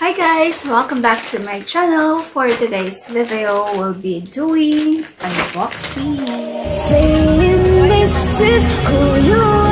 Hi guys! Welcome back to my channel. For today's video, we'll be doing unboxing. Saying this is who you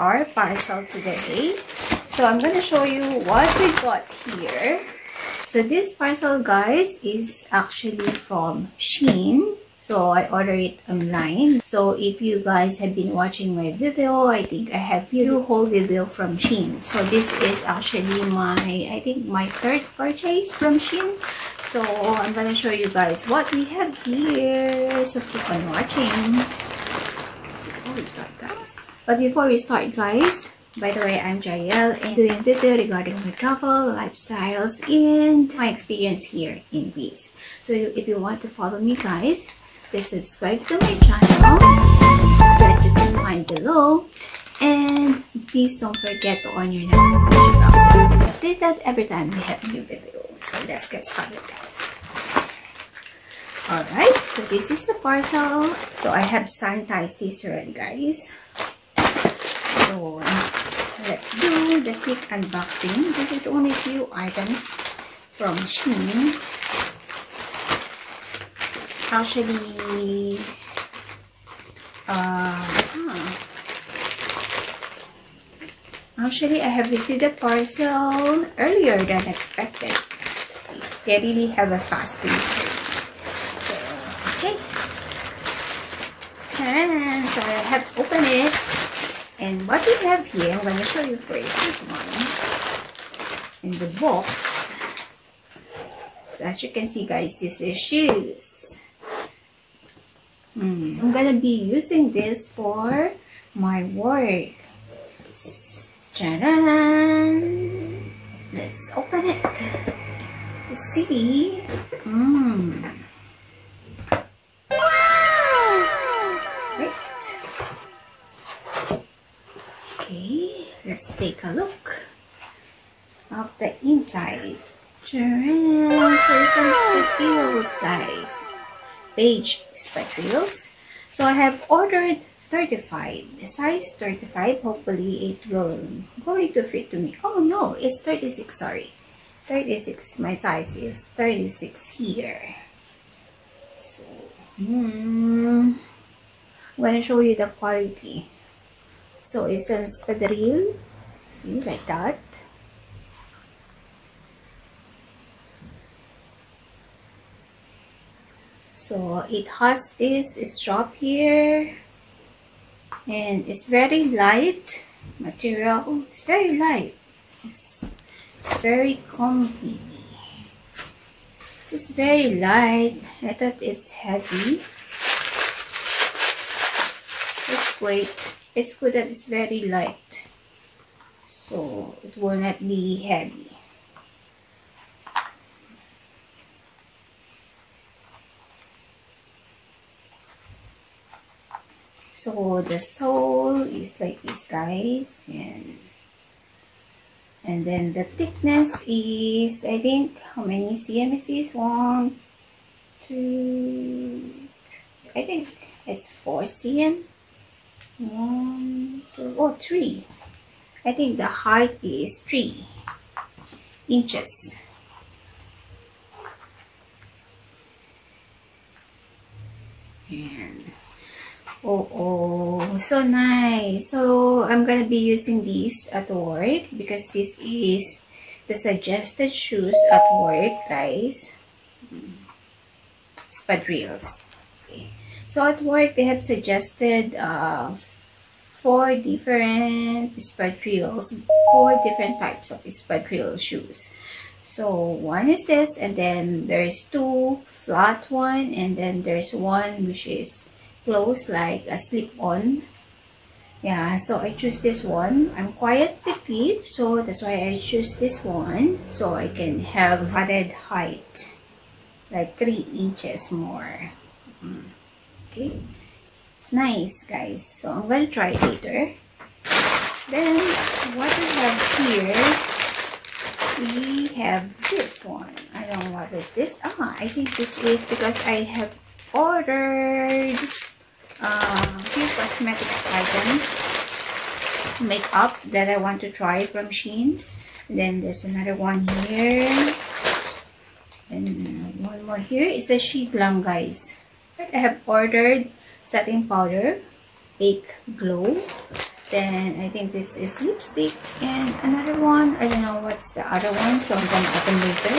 our parcel today. So I'm gonna show you what we got here. So this parcel guys is actually from Shein. So I ordered it online. So if you guys have been watching my video, I think I have few whole video from Shein. So this is actually my, I think my third purchase from Shein. So I'm gonna show you guys what we have here. So keep on watching. Before we start guys. But before we start guys, by the way, I'm Jhariel and doing video regarding my travel, lifestyles, and my experience here in Greece. So if you want to follow me guys, just subscribe to my channel that you can find below. And please don't forget to on your notification bell so you'll be updated every time we have new video. So let's get started guys. Alright, so this is the parcel. So I have sanitized this already guys. So let's do the quick unboxing. This is only few items from Shein. Actually, uh, huh. actually I have received a parcel earlier than expected. They really have a fast delivery. Okay. Taran! So I have opened it. And what we have here, I'm going to show you first this one. In the box. So as you can see guys, this is shoes. Hmm, I'm going to be using this for my work. Let's open it to see. Hmm. Inside. Taran! So some spectacles, guys. Beige spectacles. So I have ordered 35. Size 35. Hopefully it will going to fit to me. Oh no, it's 36. Sorry. 36. My size is 36 here. So, hmm. I'm going to show you the quality. So it's a spadrille. See, like that. So it has this strap here. And it's very light material. Oh, it's very light. It's very comfy. It's very light. I thought it's heavy. It's great. It's good that it's very light. So it will not be heavy. So the sole is like this guys and and then the thickness is I think how many cm is this? One, two, I think it's four cm. One, two, oh, three. I think the height is three inches. And oh, so nice. So I'm gonna be using these at work because this is the suggested shoes at work, guys. Spadrilles. So at work, they have suggested uh, four different espadrilles, four different types of espadrille shoes. So one is this and then there's two flat one and then there's one which is closed like a slip-on. Yeah, so I choose this one. I'm quite petite, so that's why I choose this one. So I can have added height, like 3 inches more. Mm. Okay, it's nice guys. So I'm gonna try it later. Then what we have here, we have this one. I don't know what is this. Ah, I think this is because I have ordered uh, few cosmetics items, makeup that I want to try from Shein. then there's another one here. And one more here. It's a Sheglam, guys. I have ordered setting powder, Bake Glow. Then I think this is lipstick and another one. I don't know what's the other one, so I'm gonna open later.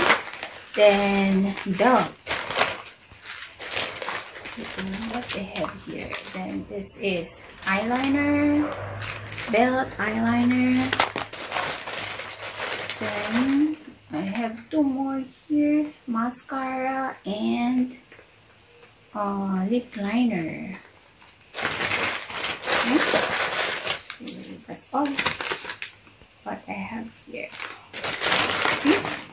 Then belt what they have here. Then this is eyeliner belt eyeliner. Then I have two more here mascara and uh, lip liner. Okay. that's all what I have here. This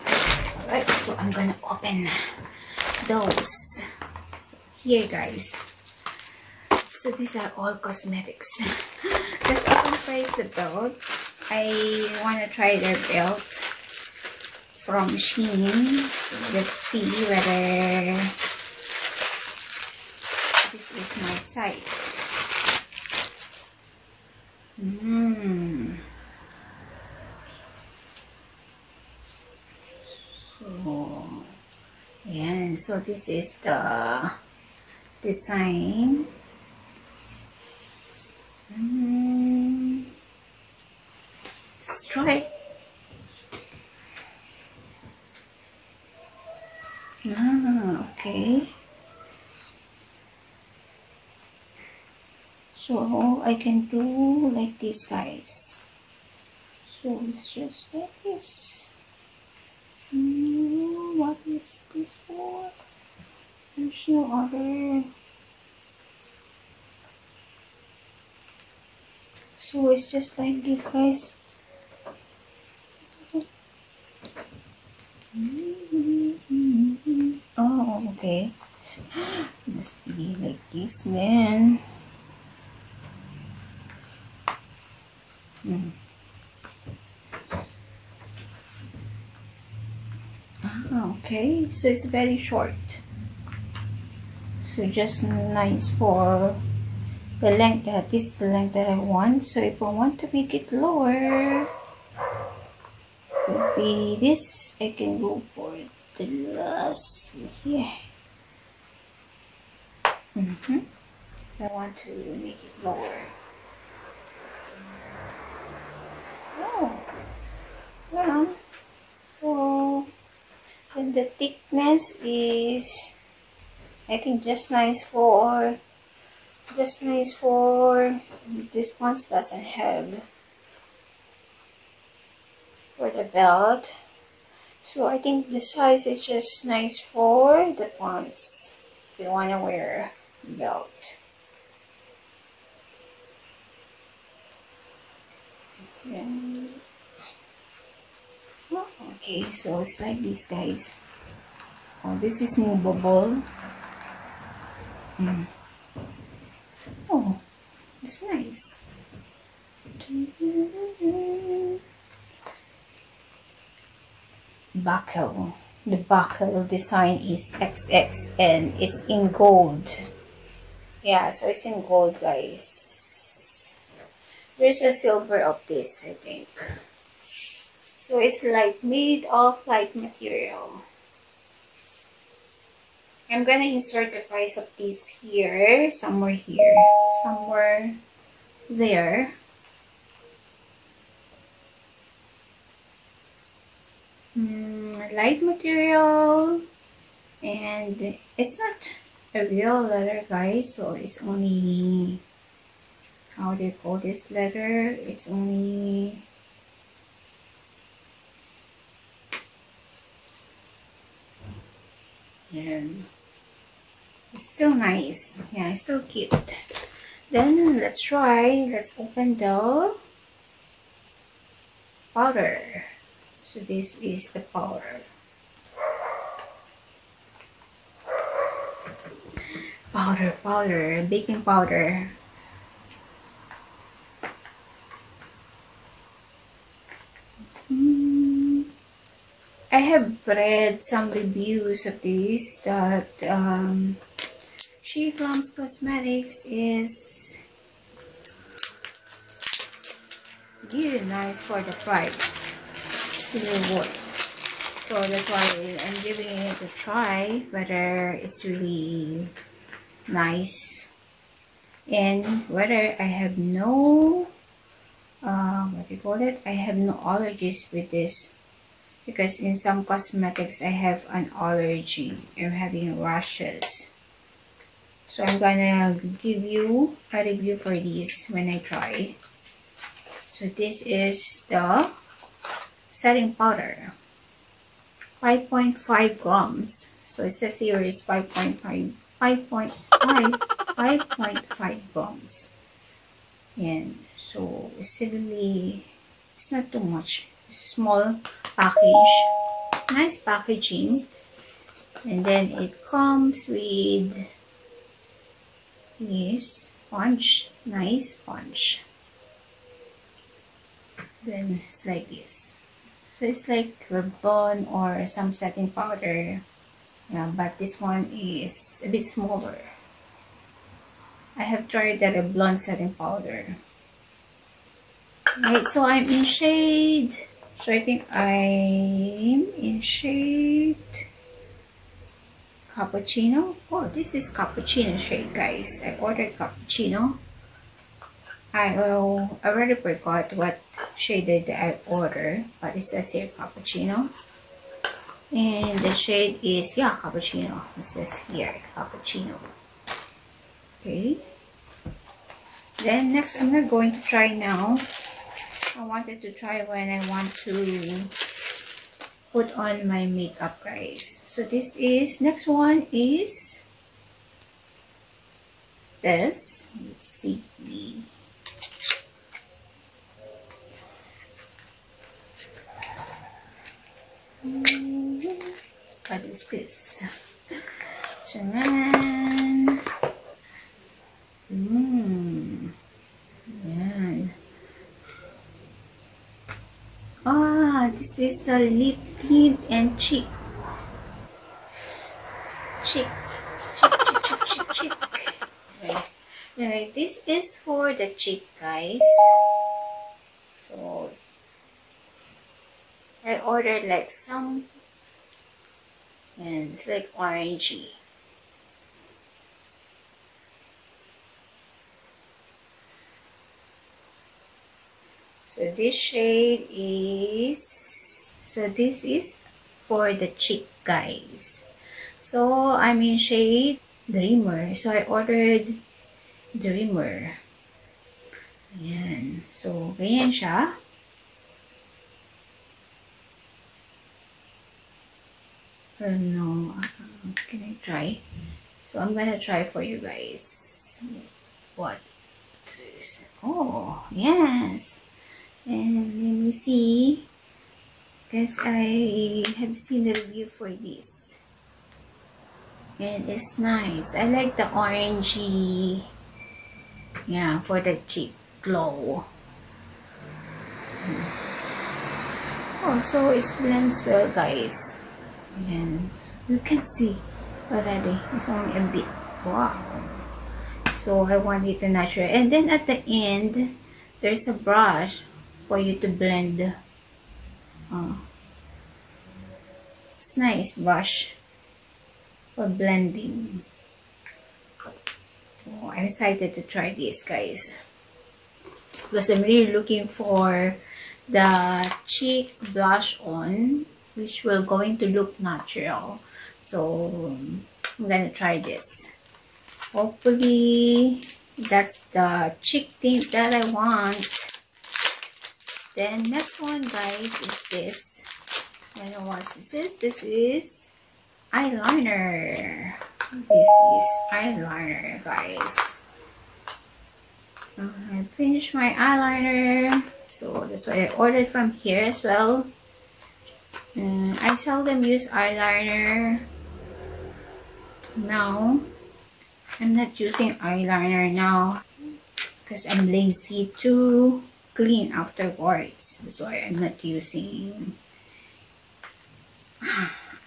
alright so I'm gonna open those here guys. So these are all cosmetics. Let's open first the belt. I want to try their belt from Shein. So let's see whether this is my size. Mm. so yeah so this is the design. Mm. Let's try. Ah, okay. So I can do like this guys. So it's just like this. Mm, what is this for? No other. So it's just like this, guys. Oh, okay. Must be like this then. Hmm. Ah, okay. So it's very short so just nice for the length that is the length that I want. So if I want to make it lower be this. I can go for the last here. Mm -hmm. I want to make it lower. Oh well so and the thickness is I think just nice for just nice for this pants doesn't have for the belt. So I think the size is just nice for the pants if you want to wear belt. Okay so it's like this guys. Oh this is movable Mm. Oh, it's nice. Buckle. The buckle design is XX and it's in gold. Yeah, so it's in gold, guys. There's a silver of this, I think. So it's like made of light material. I'm gonna insert the price of this here, somewhere here, somewhere there. Mm, light material and it's not a real leather guys so it's only how they call this letter it's only and still nice. Yeah it's still cute. Then let's try let's open the powder. So this is the powder. Powder powder baking powder. I have read some reviews of this that um, Sheglam's Cosmetics is really nice for the price. Really worth. So that's why I'm giving it a try whether it's really nice and whether I have no uh, what do you call it? I have no allergies with this because in some cosmetics I have an allergy. I'm having rashes. So I'm gonna give you a review for these when I try. So this is the setting powder. 5.5 grams. So it says here is 5.5 5.5 5.5 grams. And so it's really it's not too much. Small package. Nice packaging. And then it comes with this punch, Nice punch. Then it's like this. So it's like ribbon or some setting powder. Yeah, but this one is a bit smaller. I have tried that a blonde setting powder. Right, so I'm in shade. So I think I'm in shade cappuccino. Oh, this is cappuccino shade, guys. I ordered cappuccino. I oh, I already forgot what shade did I order, but it says here cappuccino. And the shade is, yeah, cappuccino. It says here, cappuccino. Okay. Then next, I'm not going to try now. I wanted to try when I want to put on my makeup, guys. So this is, next one is this. Let's see. What is this? Charan. Yan. Ah, this is the lip tint and. Cheek. Cheek, cheek, cheek, cheek, cheek. Okay. Anyway, this is for the cheek, guys. So, I ordered like some and it's like orangey. So this shade is, so this is for the cheek guys. So I'm in shade Dreamer. So I ordered Dreamer. Ayan. So, ganyan siya. I know. Uh, can I try? So I'm gonna try for you guys. What? Is, oh, yes. And let me see. Because I have seen the review for this. And it's nice. I like the orangey. Yeah, for the cheek glow. Oh, so it blends well, guys. And you can see already. It's only a bit. Wow. So I want it to natural. And then at the end, there's a brush for you to blend. Oh. It's nice brush for blending. Oh, so I'm excited to try this, guys. Because I'm really looking for the cheek blush on which will going to look natural so I'm gonna try this hopefully that's the cheek tint that I want. Then next one guys is this. I don't know what this is. This is eyeliner. This is eyeliner guys. Uh, I finished my eyeliner. So that's why I ordered from here as well. Uh, I seldom use eyeliner now. I'm not using eyeliner now because I'm lazy to clean afterwards. That's why I'm not using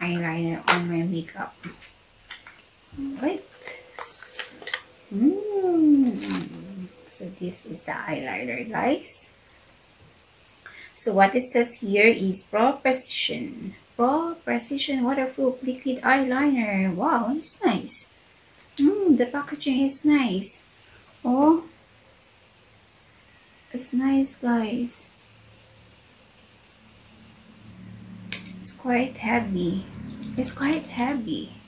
eyeliner on my makeup. Right. Mm. So this is the eyeliner guys. So what it says here is Pro Precision. Pro Precision Waterproof Liquid Eyeliner. Wow, it's nice. Mm, the packaging is nice. Oh, it's nice, guys. It's quite heavy. It's quite heavy.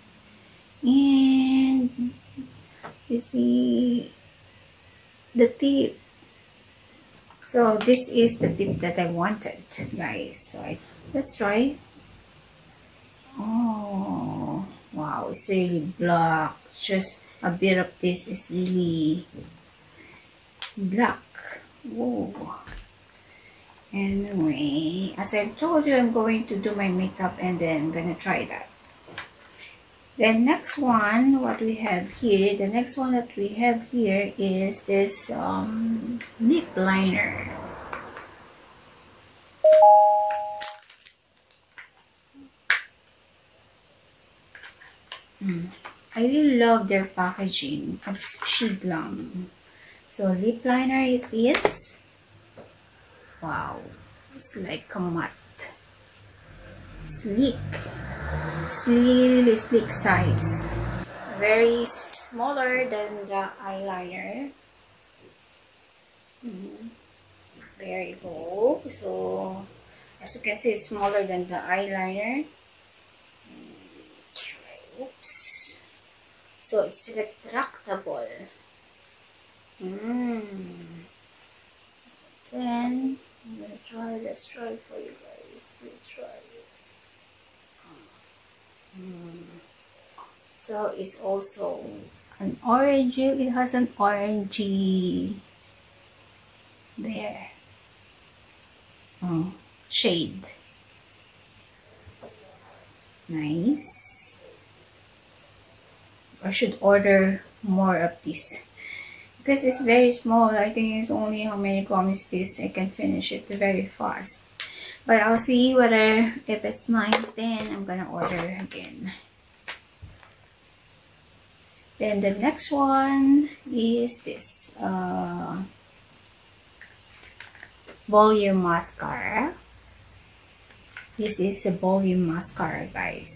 And you see the tip. So this is the tip that I wanted, guys. So I, let's try. Oh, wow, it's really black. Just a bit of this is really black. Whoa. Anyway, as I told you, I'm going to do my makeup and then I'm gonna try that. Then next one, what we have here, the next one that we have here is this um, lip liner. Mm. I really love their packaging of Sheglam. So lip liner is this. Wow, it's like a matte. Sleek. Really sleek size. Very smaller than the eyeliner. Mm. There you go. So, as you can see, it's smaller than the eyeliner. Oops. So, it's retractable. Mm. Then, I'm gonna try, let's try for you guys. Let's try. So, it's also an orange, it has an orangey there. Oh, shade. Nice. I should order more of this because it's very small I think it's only how many gummies this I can finish it very fast but I'll see whether if it's nice then I'm gonna order again. Then the next one is this uh, volume mascara. This is a volume mascara guys.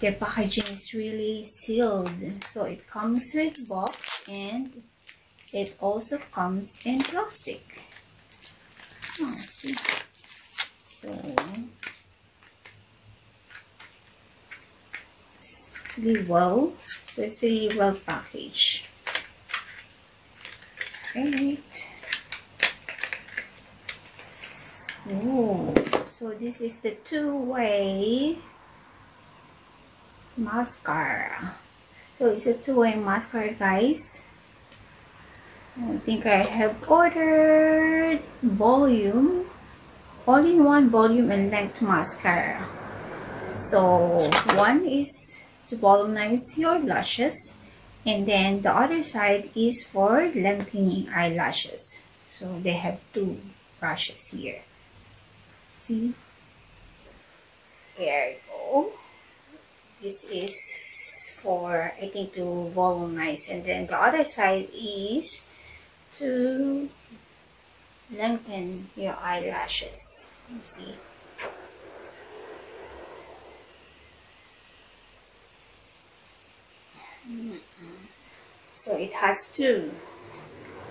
Their packaging is really sealed. So it comes with box and it also comes in plastic. Oh, so really. So it's really well package. Right. Oh, so this is the two-way mascara. So it's a two-way mascara, guys. I think I have ordered volume, all-in-one volume and length mascara. So one is to volumize your lashes and then the other side is for lengthening eyelashes. So they have two brushes here. See? There you go. This is for I think to volumize and then the other side is to lengthen your eyelashes. You see. Mm-hmm. So it has two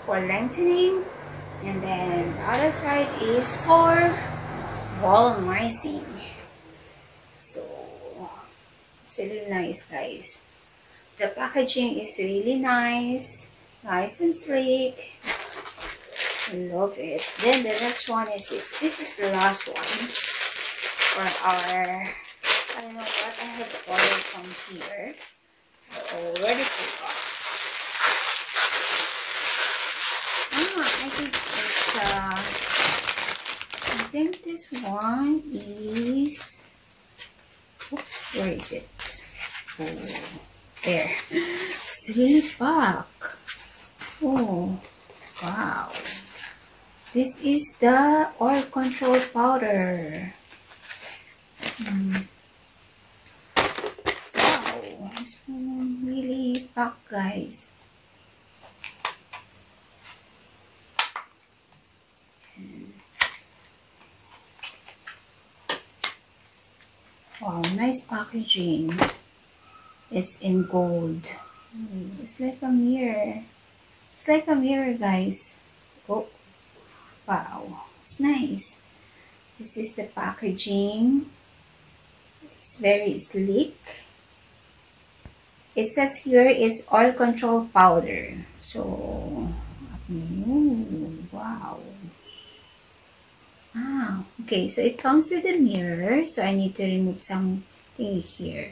for lengthening and then the other side is for volumizing. So it's really nice guys. The packaging is really nice Nice and sleek. I love it. Then the next one is this. This is the last one for our, I don't know what I have ordered from here. I already. Ah, I think it's, uh, I think this one is, oops, where is it? Oh, there. Three pack. Oh, wow. This is the oil control powder. Mm. Wow, it's really packed, guys. Wow, nice packaging. It's in gold. It's like a mirror. It's like a mirror, guys. Oh, wow. It's nice. This is the packaging. It's very sleek. It says here is oil control powder. So, ooh, wow. Ah, okay. So, it comes with a mirror. So, I need to remove something here.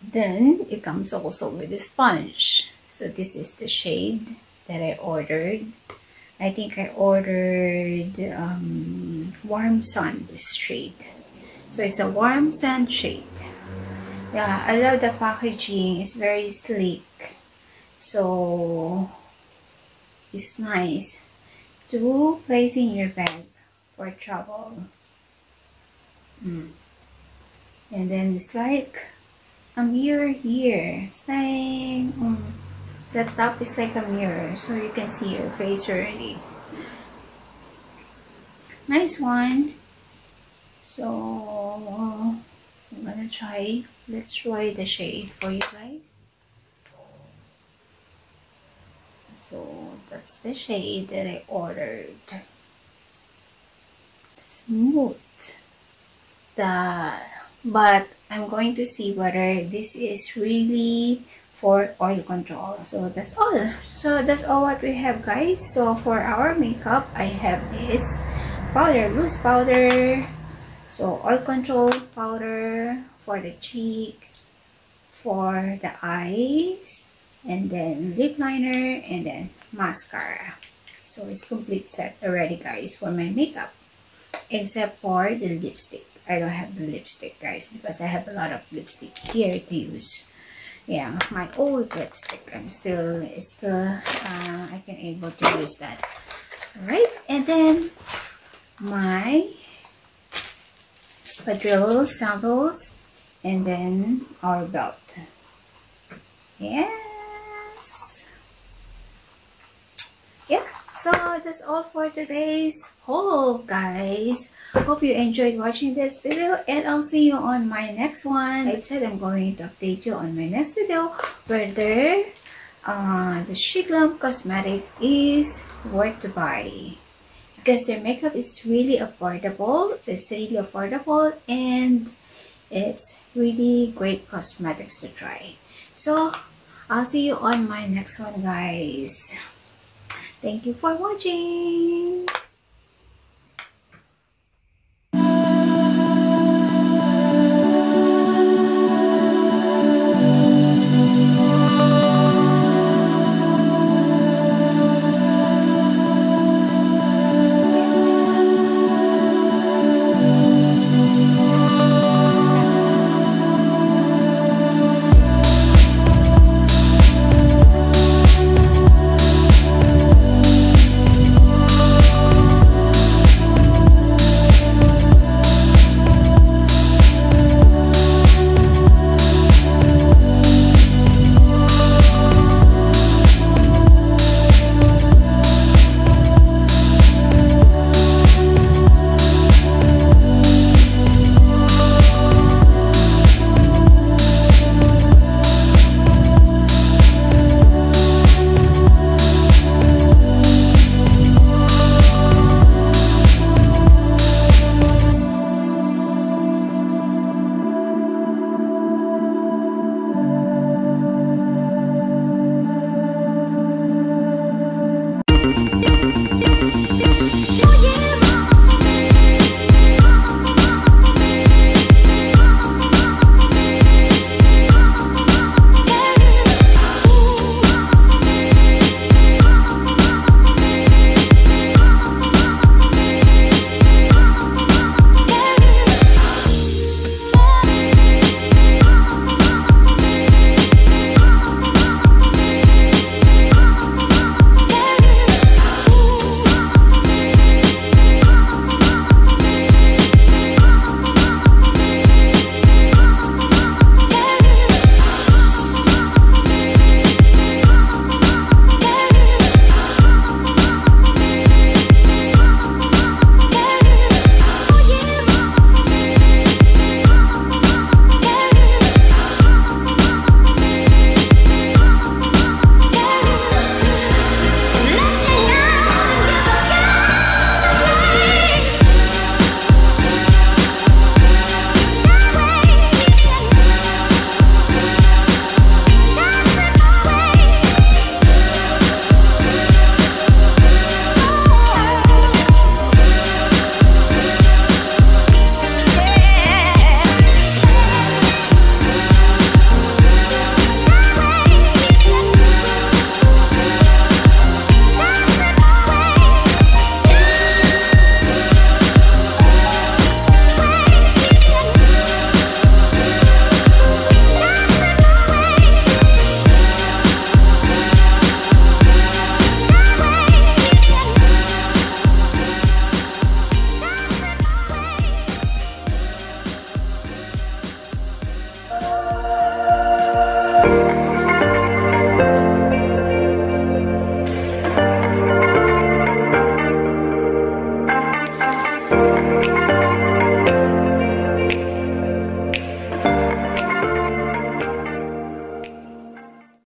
Then, it comes also with a sponge. So, this is the shade that I ordered. I think I ordered um, warm sun this shade. So, it's a warm sun shade. Yeah, I love the packaging. It's very sleek. So, it's nice to place in your bag for travel. Mm. And then it's like a mirror here. Like, mm, the top is like a mirror so you can see your face already. Nice one. So, I'm gonna try, let's try the shade for you guys. So, that's the shade that I ordered. Smooth. The, but I'm going to see whether this is really for oil control. So, that's all. So, that's all what we have guys. So, for our makeup, I have this powder, loose powder, so oil control powder for the cheek, for the eyes, and then lip liner, and then mascara. So it's complete set already guys for my makeup. Except for the lipstick. I don't have the lipstick guys because I have a lot of lipstick here to use. Yeah, my old lipstick. I'm still, still, uh, I can able to use that. Alright, and then my spadrillo sandals and then our belt yes yeah so that's all for today's haul guys hope you enjoyed watching this video and i'll see you on my next one. I said i'm going to update you on my next video whether uh, the Sheglam cosmetic is worth to buy. Because their makeup is really affordable so it's really affordable and it's really great cosmetics to try. So i'll see you on my next one guys. Thank you for watching